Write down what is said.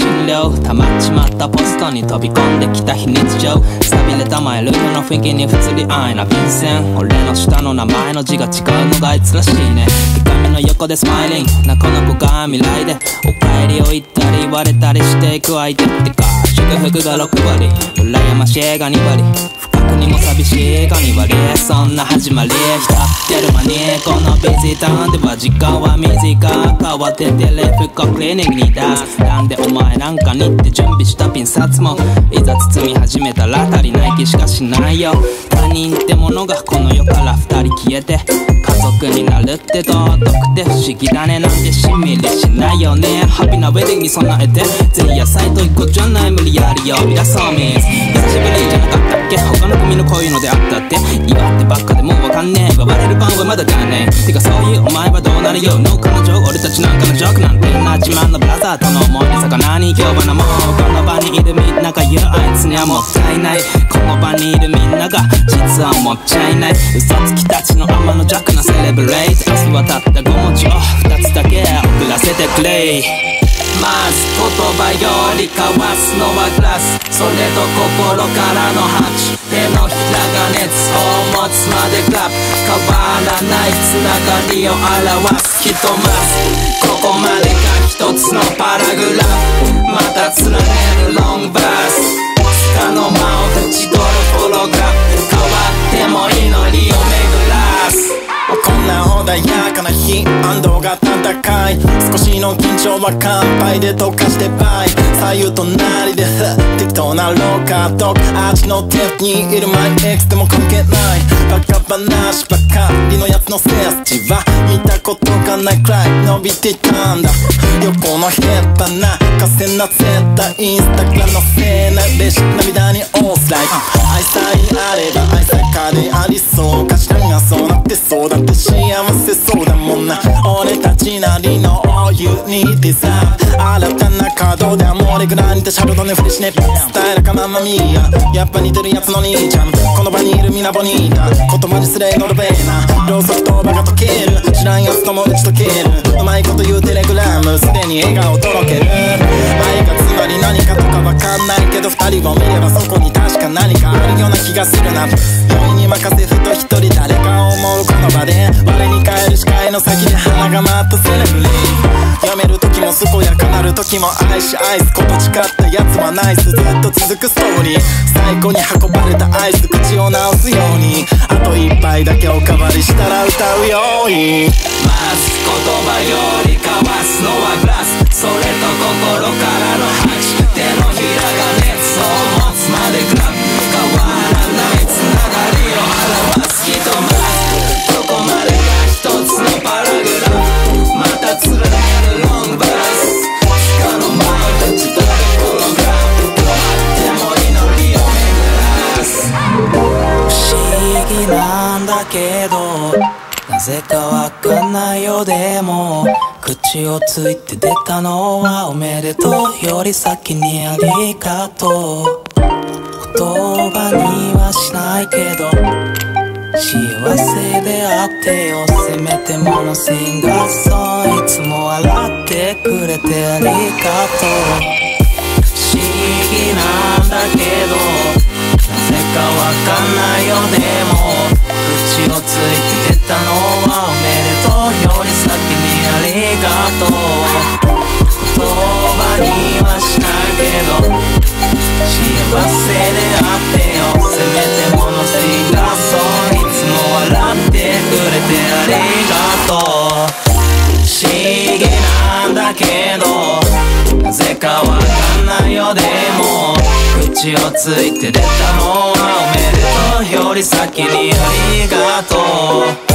燃料溜まっちまったポストに飛び込んできた非日常錆びれたマイルームの雰囲気に不釣り合いな便箋俺の下の名前の字が違うのがあいつらしいね鏡の横でスマイリングなこの子が未来でお帰りを言ったり言われたりして。いく相手って。か祝福が6割羨ましい映画2割にも寂しい映画に割りそんな始まり浸ってる間にこのビジターンでは時間は短変わっててレフコクリーニングに出すなんでお前なんかにって準備したピン札も。いざ包み始めたら足りない気しかしないよ。他人ってものがこの世から二人消えて家族になるって尊くて不思議だねなんてしみりしないよね。ハッピーなウェディングに備えて前夜祭と一個じゃない無理やり呼び出そうミス久しぶりじゃなかったっけ？他の組のこういうのであったって祝ってばっかでもうわかんねえ奪われる番はまだだねてかそういうお前はどうなるよの彼女俺たちなんかのジョークなんてな自慢のブラザーとの思い出魚に今日はなもうこの場にいるみんなが言うあいつにはもったいないこの場にいるみんなが実は思っちゃいない。嘘つきたちの天の弱なセレブレイト。明日はたった5文字を2つだけ送らせてくれ。まず言葉より交わすのはグラスそれと心からの拍手手のひらが熱を持つまで。クラッ変わらないつながりを表す。ひとまずここまでが一つのパラグラフ。また連ねるロングバースつかの間を縁取るフォログラフ変わっても祈りを巡らす。こんな穏やかな日安堵が戦う。い。少しの緊張は乾杯で溶かしてバイ。左右隣で 適当なローカーと味の手にいるマイエクスでも関係ない。バカ話ばかりのやつのセンスは見たことがないくらい伸びてたんだ。横のヘッダな河川な絶対インスタグラムのせいなレシ涙にオースライ愛さえあれば愛さかでありそう。かしらがそうなってそうだって。幸せそうだなりの All you need is a 新たな稼働ではもうレグラーにてシャルドネフレシネスタイルかママミーヤやっぱ似てるやつの兄ちゃん。この場にいるミナボニータ言葉にすれノルベーナろうそくとバカ溶ける。知らんやつとも打ち解ける。うまいこと言うテレグラム。すでに笑顔届ける。愛がつまり何かとかわかんないけど二人を見ればそこに確か何かあるような気がするな。容易に任せふと一人誰かを思うこの場で。我に返る視界の先で花が舞ったセレブレイやめる時も健やかなる時も愛し愛すこと誓ったやつはナイス。ずっと続くストーリー。最高に運ばれたアイス口を直すように。あと一杯だけおかわりしたら歌うように。まず言葉より交わすのはグラス。それと心からのけどなぜかわかんないよ。でも口をついて出たのはおめでとうより先にありがとう。言葉にはしないけど幸せであってよせめてものシンガーソンいつも笑ってくれてありがとう。不思議なんだけどなぜかわかんないよ。でもけどなぜかわかんないよでも。口をついて出たのはおめでとう。より先にありがとう。